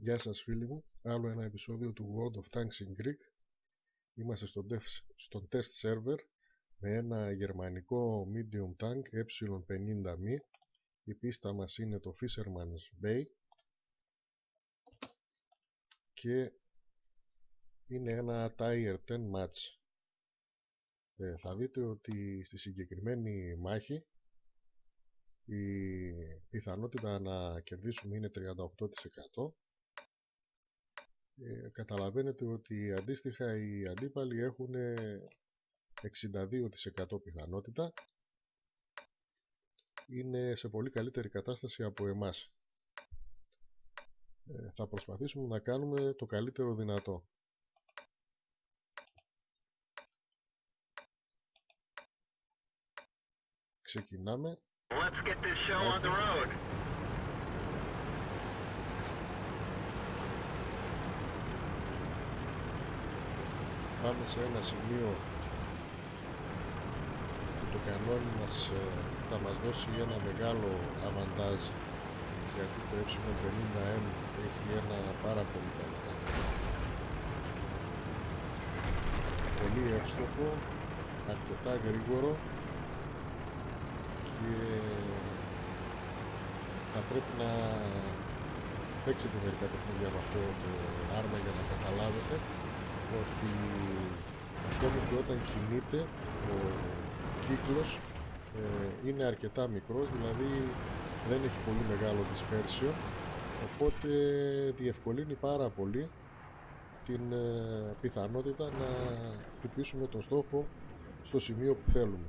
Γεια σας φίλοι μου, άλλο ένα επεισόδιο του World of Tanks in Greek. Είμαστε στον, στον test server με ένα γερμανικό medium tank E50μ. Η πίστα μας είναι το Fisherman's Bay και είναι ένα Tier 10 match. Ε, θα δείτε ότι στη συγκεκριμένη μάχη η πιθανότητα να κερδίσουμε είναι 38% ε, καταλαβαίνετε ότι αντίστοιχα οι αντίπαλοι έχουν 62% πιθανότητα. Είναι σε πολύ καλύτερη κατάσταση από εμάς. Ε, θα προσπαθήσουμε να κάνουμε το καλύτερο δυνατό. Ξεκινάμε. Let's get this show on the road. Πάμε σε ένα σημείο που το κανόνι μας ε, θα μας δώσει ένα μεγάλο αβαντάζ γιατί το E50M έχει ένα πάρα πολύ καλό κανόνι. Πολύ εύστοχο, αρκετά γρήγορο και θα πρέπει να παίξετε μερικά παιχνίδια με αυτό το άρμα για να καταλάβετε ότι ακόμη και όταν κινείται ο κύκλος ε, είναι αρκετά μικρός δηλαδή δεν έχει πολύ μεγάλο dispersion οπότε διευκολύνει πάρα πολύ την ε, πιθανότητα να χτυπήσουμε τον στόχο στο σημείο που θέλουμε.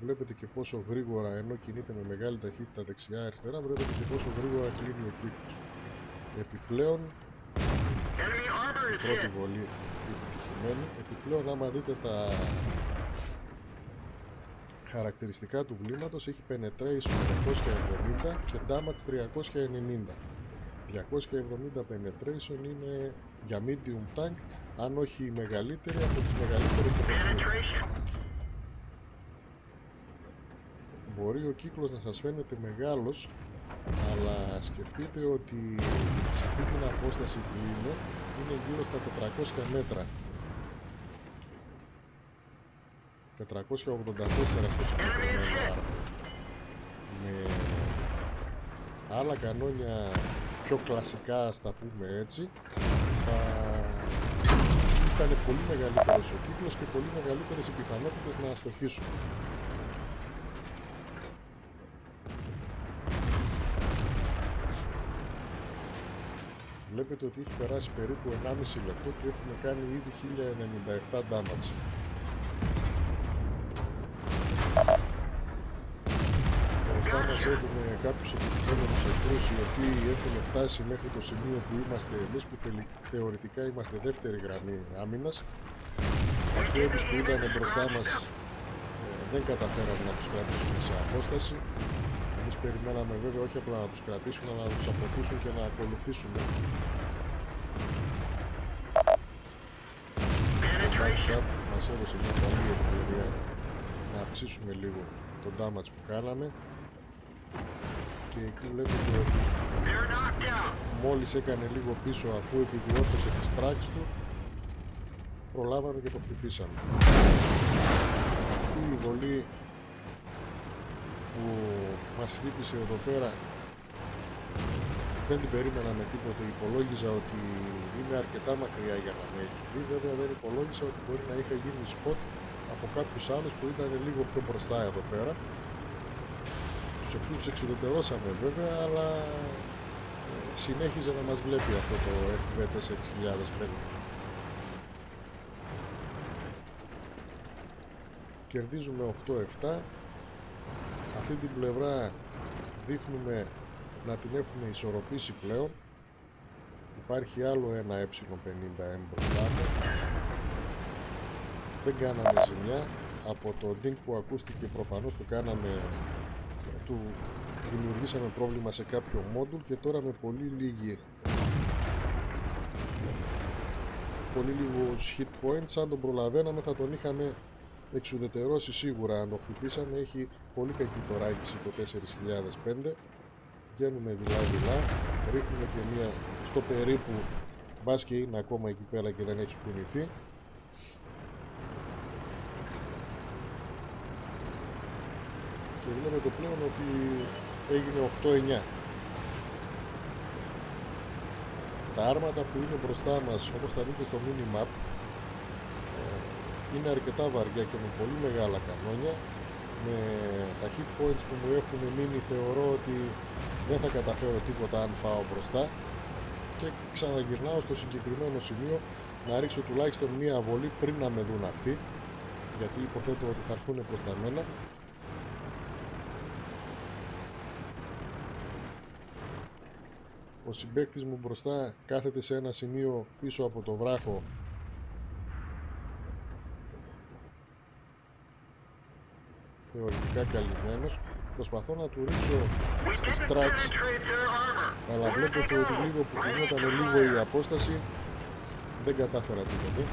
Βλέπετε και πόσο γρήγορα ενώ κινείται με μεγάλη ταχύτητα δεξιά αριστερά βλέπετε και πόσο γρήγορα κλείνει ο κύκλος. Επιπλέον η πρώτη βολή επιτυχημένη. Επιπλέον άμα δείτε τα χαρακτηριστικά του βλήματος έχει penetration 270 και damage 390 270 penetration είναι για medium tank αν όχι η μεγαλύτερη από τις μεγαλύτερες μπορεί ο κύκλος να σας φαίνεται μεγάλος αλλά σκεφτείτε ότι σε αυτή την απόσταση που είναι είναι γύρω στα 400 μέτρα. 484 στο συγκεκριμένο άρμα με άλλα κανόνια πιο κλασικά ας τα πούμε έτσι θα ήταν πολύ μεγαλύτερος ο κύκλος και πολύ μεγαλύτερες οι πιθανότητες να αστοχίσουν βλέπετε ότι έχει περάσει περίπου 1,5 λεπτό και έχουμε κάνει ήδη 1097 damage. Μπροστά μας έχουμε κάποιους επιτυχόμενους εχθρούς οι οποίοι έχουν φτάσει μέχρι το σημείο που είμαστε εμείς που θεωρητικά είμαστε δεύτερη γραμμή άμυνας. Αυτοί που ήταν μπροστά μας ε, δεν καταφέραμε να τους κρατήσουμε σε απόσταση εμείς περιμέναμε βέβαια όχι απλά να τους κρατήσουν αλλά να τους αποθήσουν και να ακολουθήσουν. Το backshot μας έδωσε μια καλή ευκαιρία να αυξήσουμε λίγο το damage που κάναμε και εκεί βλέπετε ότι μόλις έκανε λίγο πίσω αφού επιδιόρθωσε τις tracks του προλάβαμε και το χτυπήσαμε. Αυτή η βολή που μας χτύπησε εδώ πέρα δεν την περίμενα με τίποτε. Υπολόγιζα ότι είμαι αρκετά μακριά για να με έχει δει. Βέβαια δεν υπολόγιζα ότι μπορεί να είχα γίνει spot από κάποιους άλλους που ήταν λίγο πιο μπροστά εδώ πέρα. Τους οποίους εξουδετερώσαμε βέβαια αλλά ε, συνέχιζε να μας βλέπει αυτό το FV4005 κερδίζουμε 8-7 αυτή την πλευρά δείχνουμε να την έχουμε ισορροπήσει πλέον. Υπάρχει άλλο ένα ε50M μπροστά δεν κάναμε ζημιά. Από το ding που ακούστηκε προφανώς του κάναμε του δημιουργήσαμε πρόβλημα σε κάποιο module και τώρα με πολύ λίγη πολύ λίγους hit points. Αν τον προλαβαίναμε θα τον είχαμε εξουδετερώσει σίγουρα. Αν το χτυπήσαμε έχει πολύ κακή θωράκιση το 4005 βγαίνουμε δειλά δειλά ρίχνουμε και μια στο περίπου μπας και είναι ακόμα εκεί πέρα και δεν έχει κουνηθεί. Και βλέπετε πλέον ότι έγινε 8-9 τα άρματα που είναι μπροστά μας όπως θα δείτε στο minimap ε, είναι αρκετά βαριά και με πολύ μεγάλα κανόνια. Με τα hit points που μου έχουν μείνει θεωρώ ότι δεν θα καταφέρω τίποτα αν πάω μπροστά. Και ξαναγυρνάω στο συγκεκριμένο σημείο να ρίξω τουλάχιστον μία βολή πριν να με δουν αυτοί γιατί υποθέτω ότι θα έρθουν προς τα μένα. Ο συμπαίκτης μου μπροστά κάθεται σε ένα σημείο πίσω από το βράχο θεωρητικά καλυμμένος. Προσπαθώ να του ρίξω στις tracks αλλά βλέπετε ότι λίγο που κινόταν λίγο η απόσταση δεν κατάφερα τίποτε.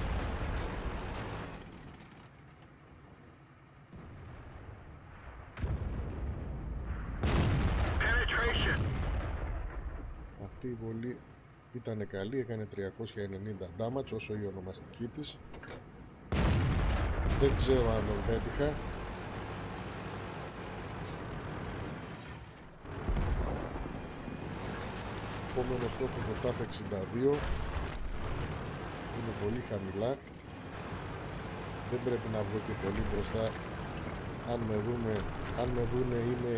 Αυτή η βολή ήταν καλή, έκανε 390 damage όσο η ονομαστική της. Δεν ξέρω αν τον πέτυχα επόμενος στόχο το TAF 62 είναι πολύ χαμηλά. Δεν πρέπει να βγω και πολύ μπροστά. Αν με, δούμε, αν με δούνε είμαι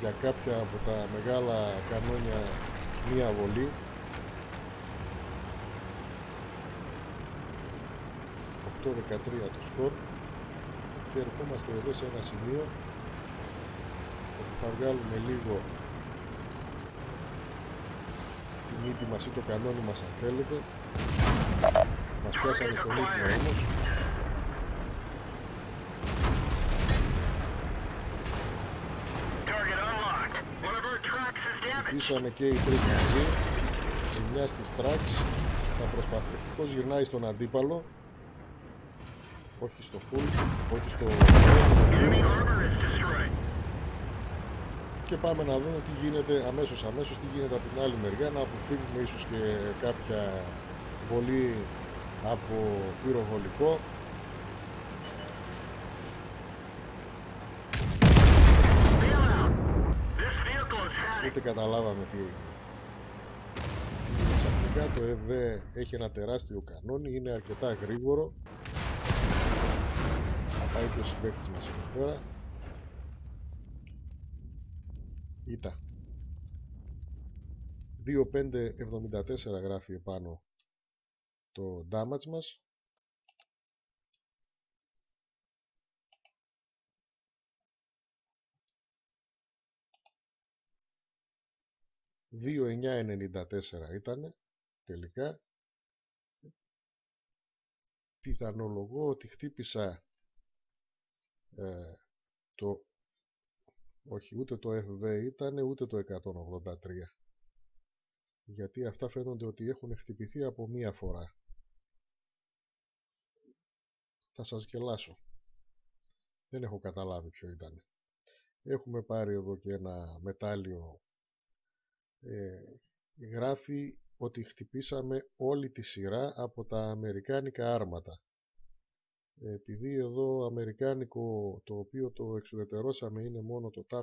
για κάποια από τα μεγάλα κανόνια μία βολή. 8-13 το σκορ. Και ερχόμαστε εδώ σε ένα σημείο όπου θα βγάλουμε λίγο τη μύτη μας ή το κανόνι μας αν θέλετε. Μας πιάσανε στον ύπνο όμως Χτίσανε και οι τρεις μαζί. Ζημιά στις τρακς Θα προσπαθευτικός γυρνάει στον αντίπαλο. Όχι στο full Όχι στο και πάμε να δούμε τι γίνεται αμέσως αμέσως τι γίνεται από την άλλη μεριά. Να αποφύγουμε ίσως και κάποια βολή από πυροβολικό. Ούτε καταλάβαμε τι έγινε. Ξαφνικά το ΕΒ έχει ένα τεράστιο κανόνι είναι αρκετά γρήγορο. Θα πάει και ο συμπαίκτης μας εδώ πέρα Ήτα. 2.574 γράφει επάνω το damage μας. Δύο ήταν τελικά. Πιθανολογώ ότι χτύπησα ε, το όχι, ούτε το FV ήταν, ούτε το 183. Γιατί αυτά φαίνονται ότι έχουν χτυπηθεί από μία φορά. Θα σας γελάσω. Δεν έχω καταλάβει ποιο ήταν. Έχουμε πάρει εδώ και ένα μετάλλιο. Ε, γράφει ότι χτυπήσαμε όλη τη σειρά από τα αμερικάνικα άρματα επειδή εδώ αμερικάνικο το οποίο το εξουδετερώσαμε είναι μόνο το TAF 49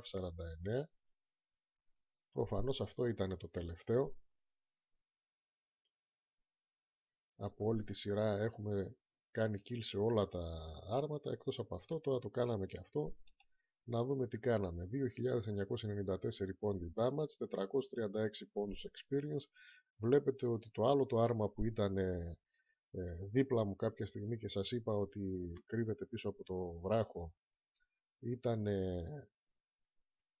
προφανώς αυτό ήταν το τελευταίο. Από όλη τη σειρά έχουμε κάνει kill σε όλα τα άρματα εκτός από αυτό τώρα το κάναμε και αυτό. Να δούμε τι κάναμε. 2994 πόντι damage 436 πόντους experience. Βλέπετε ότι το άλλο το άρμα που ήταν ε, δίπλα μου κάποια στιγμή και σας είπα ότι κρύβεται πίσω από το βράχο ήταν,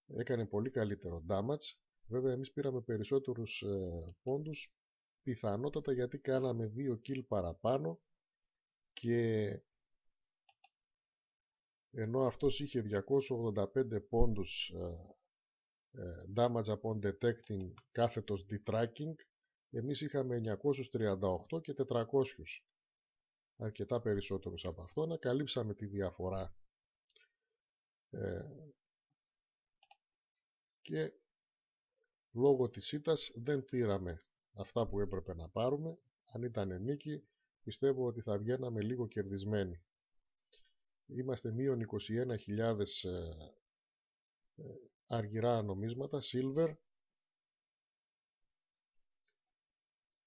έκανε πολύ καλύτερο damage. Βέβαια εμείς πήραμε περισσότερους ε, πόντους πιθανότατα γιατί κάναμε 2 kill παραπάνω και ενώ αυτός είχε 285 πόντους ε, ε, damage upon detecting κάθετος detracking εμείς είχαμε 938 και 400 αρκετά περισσότερους από αυτό να καλύψαμε τη διαφορά ε, και λόγω της ήττας δεν πήραμε αυτά που έπρεπε να πάρουμε. Αν ήταν νίκη, πιστεύω ότι θα βγαίναμε λίγο κερδισμένοι. Είμαστε μείον 21.000 ε, αργυρά νομίσματα, silver.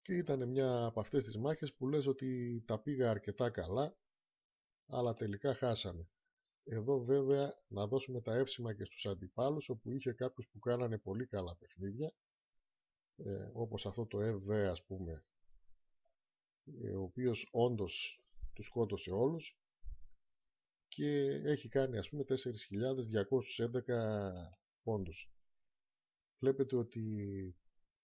Και ήταν μια από αυτές τις μάχες που λες ότι τα πήγα αρκετά καλά, αλλά τελικά χάσαμε. Εδώ βέβαια να δώσουμε τα εύσημα και στους αντιπάλους, όπου είχε κάποιους που κάνανε πολύ καλά παιχνίδια, ε, όπως αυτό το FV ας πούμε, ε, ο οποίος όντως τους σκότωσε όλους, και έχει κάνει ας πούμε 4.211 πόντους. Βλέπετε ότι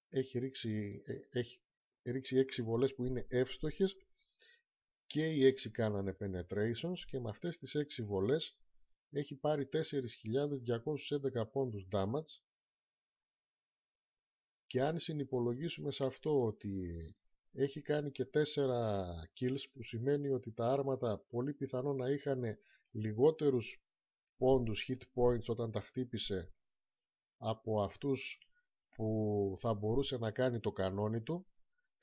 έχει ρίξει, ε, έχει ρίξει 6 βολές που είναι εύστοχες και οι 6 κάνανε penetrations και με αυτές τις 6 βολές έχει πάρει 4.211 πόντους damage. Και αν συνυπολογίσουμε σε αυτό ότι έχει κάνει και 4 kills που σημαίνει ότι τα άρματα πολύ πιθανό να είχαν λιγότερους πόντους hit points όταν τα χτύπησε από αυτούς που θα μπορούσε να κάνει το κανόνι του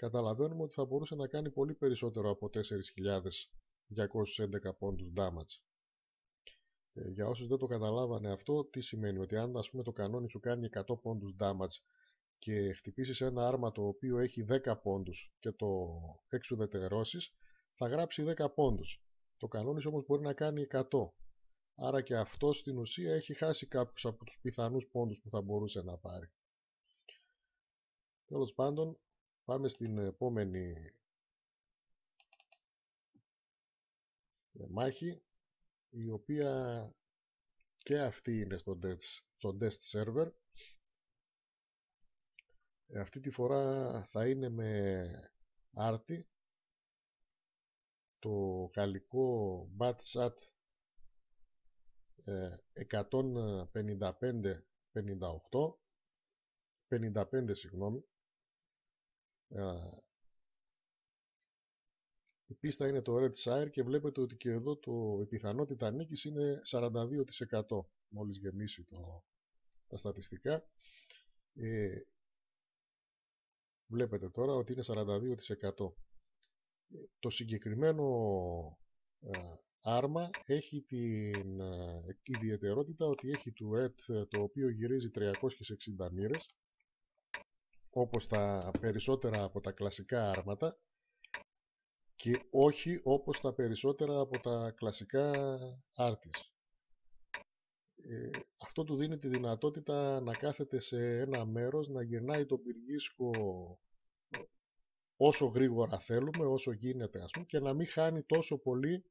καταλαβαίνουμε ότι θα μπορούσε να κάνει πολύ περισσότερο από 4.211 πόντους damage. Ε, για όσους δεν το καταλάβανε αυτό, τι σημαίνει; Ότι αν ας πούμε το κανόνι σου κάνει 100 πόντους damage και χτυπήσεις ένα άρμα το οποίο έχει 10 πόντους και το εξουδετερώσεις, θα γράψει 10 πόντους. Το κανόνις όμως μπορεί να κάνει 100. Άρα και αυτό στην ουσία έχει χάσει κάποιους από τους πιθανούς πόντους που θα μπορούσε να πάρει. Τέλος πάντων, πάμε στην επόμενη μάχη, η οποία και αυτή είναι στο test, στο test server. Ε, αυτή τη φορά θα είναι με άρτη το γαλλικό BATSAT 155-58 55 συγγνώμη ε, η πίστα είναι το Red Sire και βλέπετε ότι και εδώ το, η πιθανότητα νίκης είναι 42% μόλις γεμίσει το, τα στατιστικά. Ε, βλέπετε τώρα ότι είναι 42% το συγκεκριμένο ε, άρμα έχει την ε, ιδιαιτερότητα ότι έχει του red το οποίο γυρίζει 360 μοίρες όπως τα περισσότερα από τα κλασικά άρματα και όχι όπως τα περισσότερα από τα κλασικά άρτις. Ε, αυτό του δίνει τη δυνατότητα να κάθεται σε ένα μέρος, να γυρνάει το πυργίσκο όσο γρήγορα θέλουμε, όσο γίνεται ας πούμε, και να μην χάνει τόσο πολύ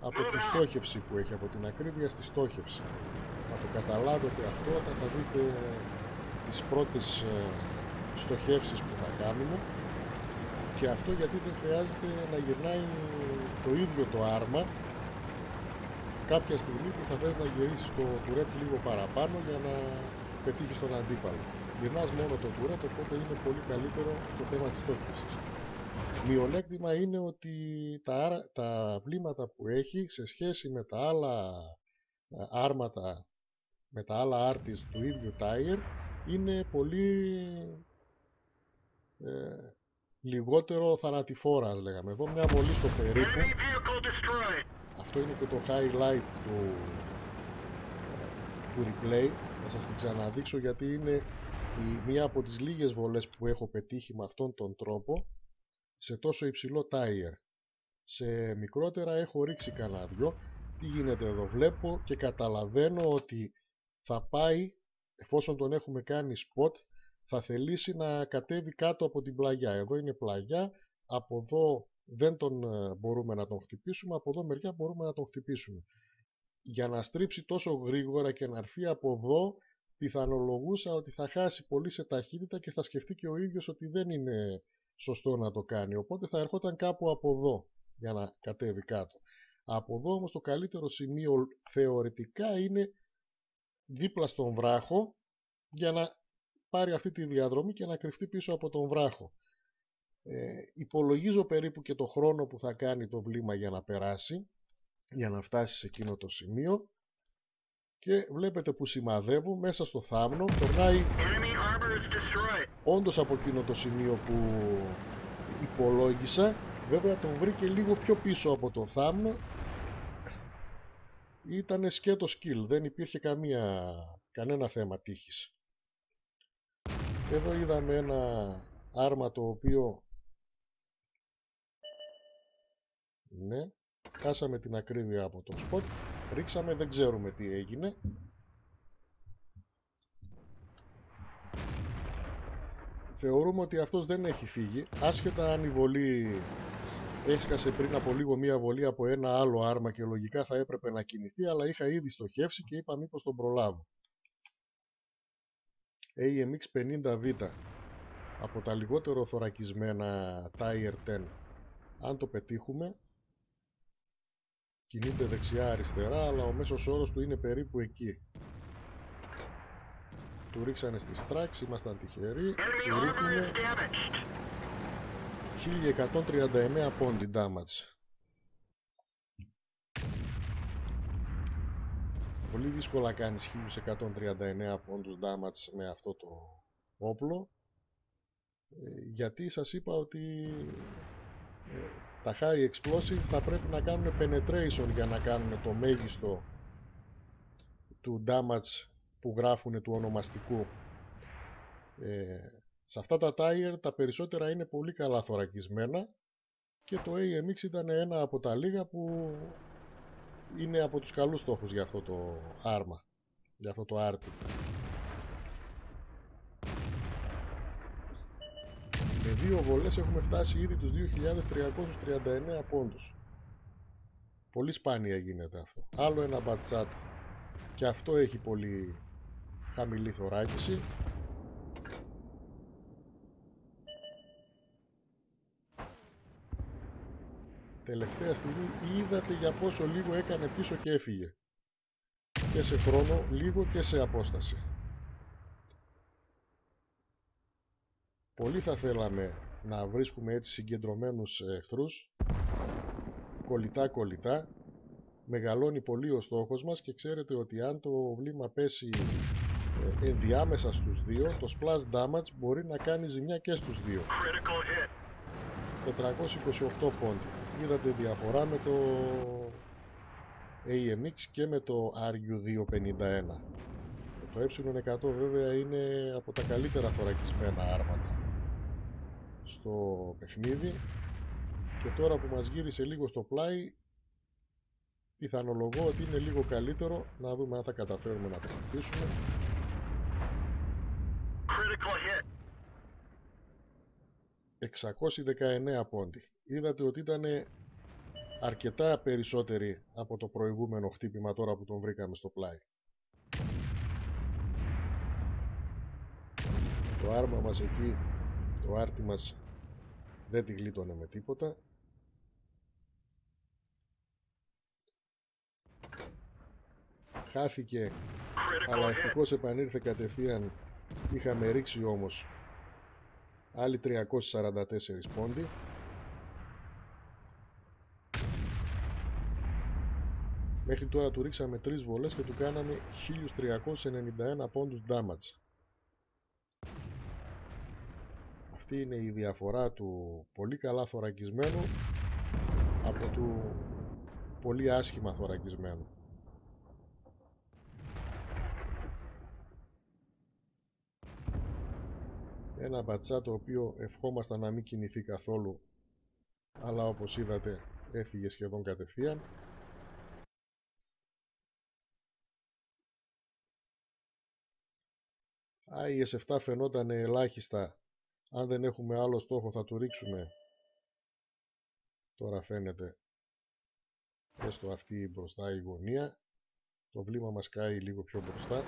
από τη στόχευση που έχει, από την ακρίβεια στη στόχευση. Θα το καταλάβετε αυτό όταν θα δείτε τις πρώτες ε, στοχεύσεις που θα κάνουμε και αυτό γιατί δεν χρειάζεται να γυρνάει το ίδιο το άρμα κάποια στιγμή που θα θες να γυρίσεις το τουρέτ λίγο παραπάνω για να πετύχεις τον αντίπαλο. Γυρνάς μόνο το τουρέτ οπότε είναι πολύ καλύτερο στο θέμα της στόχευσης. Μειονέκτημα είναι ότι τα, τα βλήματα που έχει σε σχέση με τα άλλα ε, άρματα, με τα άλλα άρτις του ίδιου tire είναι πολύ ε, λιγότερο θανατηφόρας ας λέγαμε. Εδώ μια βολή στο περίπου. Αυτό είναι και το highlight του, ε, του replay. Θα σας την ξαναδείξω γιατί είναι η, μία από τις λίγες βολές που έχω πετύχει με αυτόν τον τρόπο σε τόσο υψηλό tire. Σε μικρότερα έχω ρίξει κανένα δυο. Τι γίνεται εδώ βλέπω και καταλαβαίνω ότι θα πάει εφόσον τον έχουμε κάνει spot θα θελήσει να κατέβει κάτω από την πλαγιά. Εδώ είναι πλαγιά, από εδώ δεν τον ε, μπορούμε να τον χτυπήσουμε, από εδώ μεριά μπορούμε να τον χτυπήσουμε. Για να στρίψει τόσο γρήγορα και να έρθει από εδώ, πιθανολογούσα ότι θα χάσει πολύ σε ταχύτητα και θα σκεφτεί και ο ίδιος ότι δεν είναι σωστό να το κάνει. Οπότε θα ερχόταν κάπου από εδώ για να κατέβει κάτω. Από εδώ όμως το καλύτερο σημείο θεωρητικά είναι δίπλα στον βράχο για να πάρει αυτή τη διαδρομή και να κρυφτεί πίσω από τον βράχο. Ε, υπολογίζω περίπου και το χρόνο που θα κάνει το βλήμα για να περάσει, για να φτάσει σε εκείνο το σημείο. Και βλέπετε που σημαδεύω μέσα στο θάμνο περνάει όντως από εκείνο το σημείο που υπολόγισα. Βέβαια τον βρήκε λίγο πιο πίσω από το θάμνο. Ήταν σκέτος skill δεν υπήρχε καμία, κανένα θέμα τύχης εδώ είδαμε ένα άρμα το οποίο ναι χάσαμε την ακρίβεια από το spot ρίξαμε δεν ξέρουμε τι έγινε. Θεωρούμε ότι αυτός δεν έχει φύγει άσχετα αν η βολή έσκασε πριν από λίγο μία βολή από ένα άλλο άρμα και λογικά θα έπρεπε να κινηθεί αλλά είχα ήδη στοχεύσει και είπα μήπως τον προλάβω AMX 50V από τα λιγότερο θωρακισμένα Tire 10 αν το πετύχουμε κινείται δεξιά-αριστερά, αλλά ο μέσος όρος του είναι περίπου εκεί. Του ρίξανε στις τράξ, ήμασταν τυχεροί, του ρίχνουμε 1139 πόντι damage. Πολύ δύσκολα κάνεις 1139 πόντους damage με αυτό το όπλο. Ε, γιατί σας είπα ότι ε, τα high explosive θα πρέπει να κάνουν penetration για να κάνουν το μέγιστο του damage που γράφουν του ονομαστικού. Ε, σε αυτά τα tire τα περισσότερα είναι πολύ καλά θωρακισμένα και το AMX ήταν ένα από τα λίγα που είναι από τους καλούς στόχους για αυτό το άρμα για αυτό το άρτη Με δύο βολές έχουμε φτάσει ήδη τους 2.339 πόντους. Πολύ σπάνια γίνεται αυτό. Άλλο ένα μπατσάτ και αυτό έχει πολύ χαμηλή θωράκιση. Τελευταία στιγμή είδατε για πόσο λίγο έκανε πίσω και έφυγε. Και σε χρόνο λίγο και σε απόσταση. Πολύ θα θέλαμε να βρίσκουμε έτσι συγκεντρωμένους εχθρούς. Κολλητά κολλητά. Μεγαλώνει πολύ ο στόχος μας και ξέρετε ότι αν το βλήμα πέσει ε, ενδιάμεσα στους δύο το splash damage μπορεί να κάνει ζημιά και στους δύο. 428 πόντι είδατε διαφορά με το AMX και με το RU251 το ε100 βέβαια είναι από τα καλύτερα θωρακισμένα άρματα στο παιχνίδι. Και τώρα που μας γύρισε λίγο στο πλάι πιθανολογώ ότι είναι λίγο καλύτερο. Να δούμε αν θα καταφέρουμε να το χτυπήσουμε 619 πόντι. Είδατε ότι ήταν αρκετά περισσότεροι από το προηγούμενο χτύπημα τώρα που τον βρήκαμε στο πλάι. Το άρμα μας εκεί το άρτι μας δεν τη γλίτωνε με τίποτα. Χάθηκε αλλά ευτυχώς επανήρθε κατευθείαν. Είχαμε ρίξει όμως άλλοι 344 πόντι Μέχρι τώρα του ρίξαμε 3 βολές και του κάναμε 1391 πόντους damage Αυτή είναι η διαφορά του πολύ καλά θωρακισμένου από του πολύ άσχημα θωρακισμένου. Ένα μπατσά το οποίο ευχόμασταν να μην κινηθεί καθόλου αλλά όπως είδατε έφυγε σχεδόν κατευθείαν. οι S7 φαινόταν ελάχιστα. Αν δεν έχουμε άλλο στόχο θα του ρίξουμε. Τώρα φαίνεται. Έστω αυτή μπροστά η γωνία. Το βλήμα μας κάει λίγο πιο μπροστά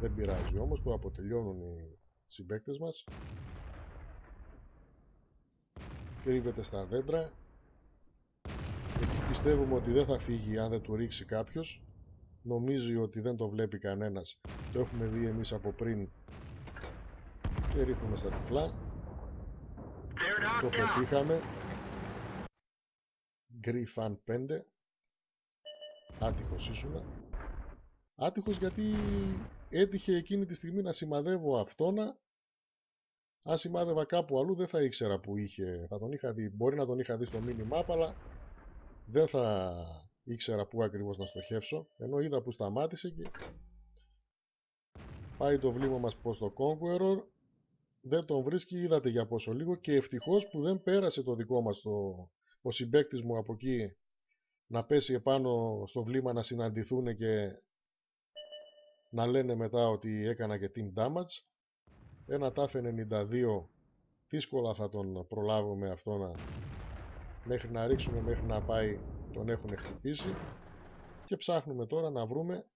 δεν πειράζει όμως το αποτελειώνουν οι συμπαίκτες μας. Κρύβεται στα δέντρα. Εκεί πιστεύουμε ότι δεν θα φύγει αν δεν του ρίξει κάποιος. Νομίζει ότι δεν το βλέπει κανένας. Το έχουμε δει εμείς από πριν και ρίχνουμε στα τυφλά. Το πετύχαμε. Fan 5 άτυχος ήσουνα άτυχος γιατί έτυχε εκείνη τη στιγμή να σημαδεύω αυτόνα. Αν σημάδευα κάπου αλλού δεν θα ήξερα που είχε θα τον είχα δει, μπορεί να τον είχα δει στο mini αλλά δεν θα ήξερα πού ακριβώς να στοχεύσω. Ενώ είδα που σταμάτησε και πάει το βλήμα μας προς το Conqueror. Δεν τον βρίσκει, είδατε για πόσο λίγο. Και ευτυχώς που δεν πέρασε το δικό μας το, ο συμπέκτης μου από εκεί να πέσει επάνω στο βλήμα να συναντηθούν και να λένε μετά ότι έκανα και team damage. Ένα τάφε 92 δύσκολα θα τον προλάβουμε αυτό να μέχρι να ρίξουμε μέχρι να πάει τον έχουν χτυπήσει. Και ψάχνουμε τώρα να βρούμε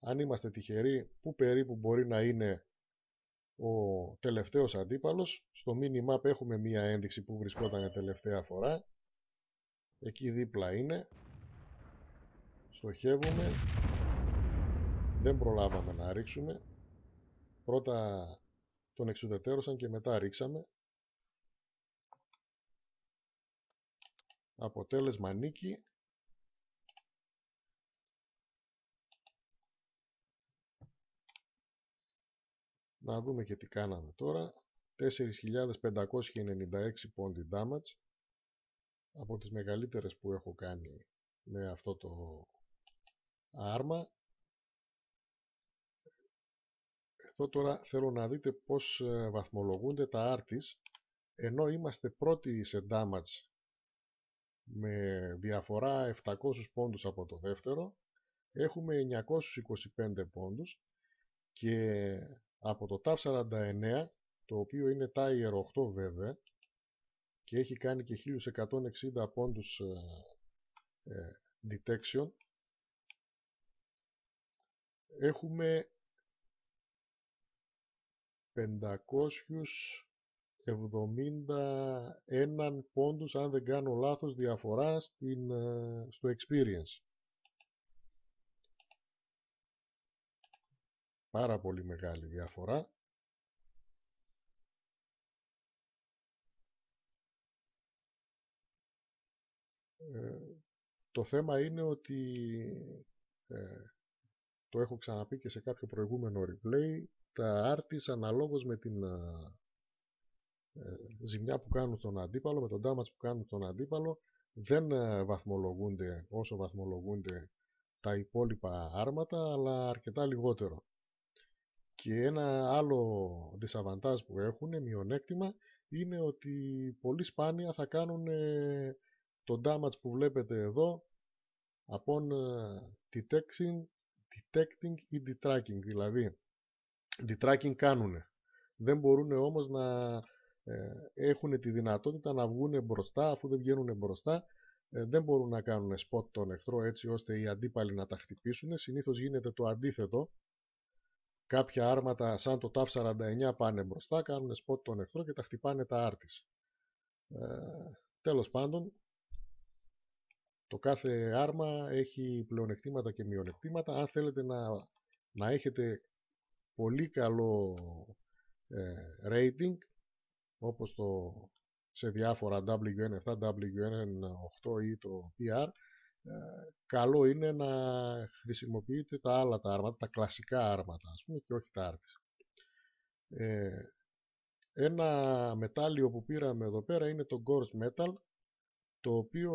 αν είμαστε τυχεροί που περίπου μπορεί να είναι ο τελευταίος αντίπαλος. Στο mini map έχουμε μία ένδειξη που βρισκόταν τελευταία φορά. Εκεί δίπλα είναι. Στοχεύουμε δεν προλάβαμε να ρίξουμε. Πρώτα τον εξουδετέρωσαν και μετά ρίξαμε. Αποτέλεσμα νίκη. Να δούμε και τι κάναμε τώρα. 4.596 πόντι damage. Από τις μεγαλύτερες που έχω κάνει με αυτό το άρμα εδώ τώρα θέλω να δείτε πως ε, βαθμολογούνται τα άρτης ενώ είμαστε πρώτοι σε damage με διαφορά 700 πόντους από το δεύτερο έχουμε 925 πόντους και από το TAF 49 το οποίο είναι Tier 8 βέβαια και έχει κάνει και 1160 πόντους ε, ε, detection έχουμε 571 πόντους αν δεν κάνω λάθος διαφορά στην, ε, στο experience. Πάρα πολύ μεγάλη διαφορά. Ε, το θέμα είναι ότι ε, το έχω ξαναπεί και σε κάποιο προηγούμενο replay τα άρτης αναλόγως με την ε, ζημιά που κάνουν στον αντίπαλο με τον damage που κάνουν στον αντίπαλο δεν βαθμολογούνται όσο βαθμολογούνται τα υπόλοιπα άρματα αλλά αρκετά λιγότερο. Και ένα άλλο disadvantage που έχουν, μειονέκτημα, είναι ότι πολύ σπάνια θα κάνουν το damage που βλέπετε εδώ upon detecting, detecting ή detracking. Δηλαδή detracking κάνουν δεν μπορούν όμως να ε, έχουν τη δυνατότητα να βγουν μπροστά αφού δεν βγαίνουν μπροστά ε, δεν μπορούν να κάνουν spot τον εχθρό έτσι ώστε οι αντίπαλοι να τα χτυπήσουν συνήθως γίνεται το αντίθετο. Κάποια άρματα σαν το TAF 49 πάνε μπροστά κάνουν spot τον εχθρό και τα χτυπάνε τα άρτης ε, τέλος πάντων το κάθε άρμα έχει πλεονεκτήματα και μειονεκτήματα. Αν θέλετε να, να έχετε πολύ καλό ε, rating, όπως το σε διάφορα WN7, WN8 ή το PR, ε, καλό είναι να χρησιμοποιείτε τα άλλα τα άρματα, τα κλασικά άρματα ας πούμε και όχι τα άρτης. Ε, ένα μετάλλιο που πήραμε εδώ πέρα είναι το Gorse Metal το οποίο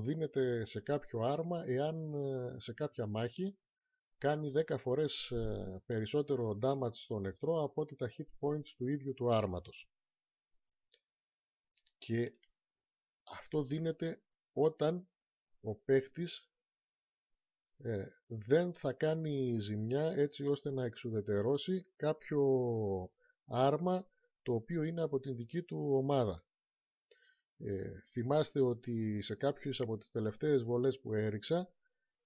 δίνεται σε κάποιο άρμα εάν ε, σε κάποια μάχη κάνει 10 φορές ε, περισσότερο damage στον εχθρό από ότι τα hit points του ίδιου του άρματος. Και αυτό δίνεται όταν ο παίχτης ε, δεν θα κάνει ζημιά έτσι ώστε να εξουδετερώσει κάποιο άρμα το οποίο είναι από την δική του ομάδα. Ε, θυμάστε ότι σε κάποιες από τις τελευταίες βολές που έριξα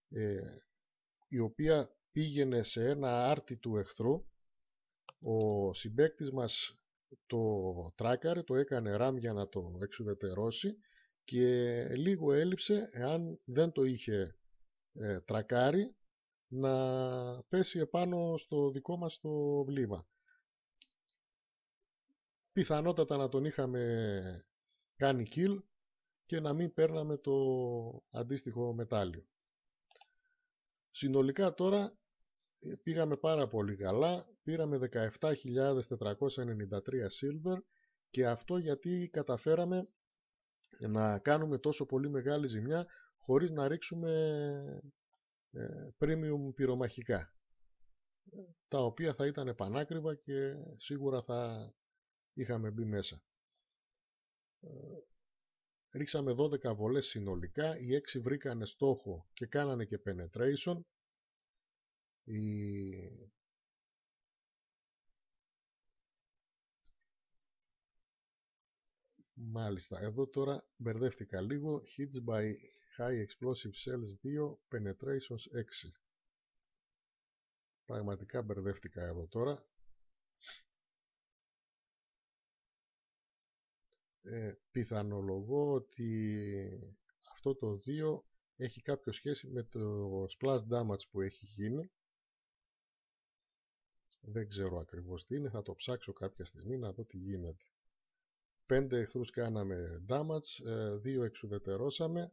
ε, η οποία πήγαινε σε ένα άρτη του εχθρού ο συμπέκτης μας το τράκαρε, το έκανε ράμ για να το εξουδετερώσει και λίγο έλειψε εάν δεν το είχε ε, τρακάρει να πέσει επάνω στο δικό μας το βλήμα. Πιθανότατα να τον είχαμε κάνει kill και να μην παίρναμε το αντίστοιχο μετάλλιο. Συνολικά τώρα ε, πήγαμε πάρα πολύ καλά, πήραμε 17.493 silver και αυτό γιατί καταφέραμε να κάνουμε τόσο πολύ μεγάλη ζημιά χωρίς να ρίξουμε ε, premium πυρομαχικά τα οποία θα ήταν πανάκριβα και σίγουρα θα είχαμε μπει μέσα. Ε, ρίξαμε 12 βολές συνολικά, οι 6 βρήκανε στόχο και κάνανε και penetration. Η... Μάλιστα, εδώ τώρα μπερδεύτηκα λίγο. Hits by High Explosive Cells 2, Penetrations 6. Πραγματικά μπερδεύτηκα εδώ τώρα. Ε, πιθανολογώ ότι αυτό το 2 έχει κάποιο σχέση με το splash damage που έχει γίνει. Δεν ξέρω ακριβώς τι είναι, θα το ψάξω κάποια στιγμή να δω τι γίνεται. 5 εχθρούς κάναμε damage, 2 ε, εξουδετερώσαμε,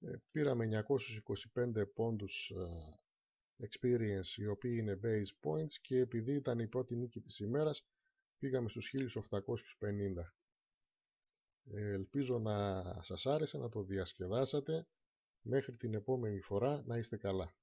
ε, πήραμε 925 πόντους ε, experience οι οποίοι είναι base points και επειδή ήταν η πρώτη νίκη της ημέρας πήγαμε στους 1850. Ελπίζω να σας άρεσε, να το διασκεδάσατε. Μέχρι την επόμενη φορά να είστε καλά.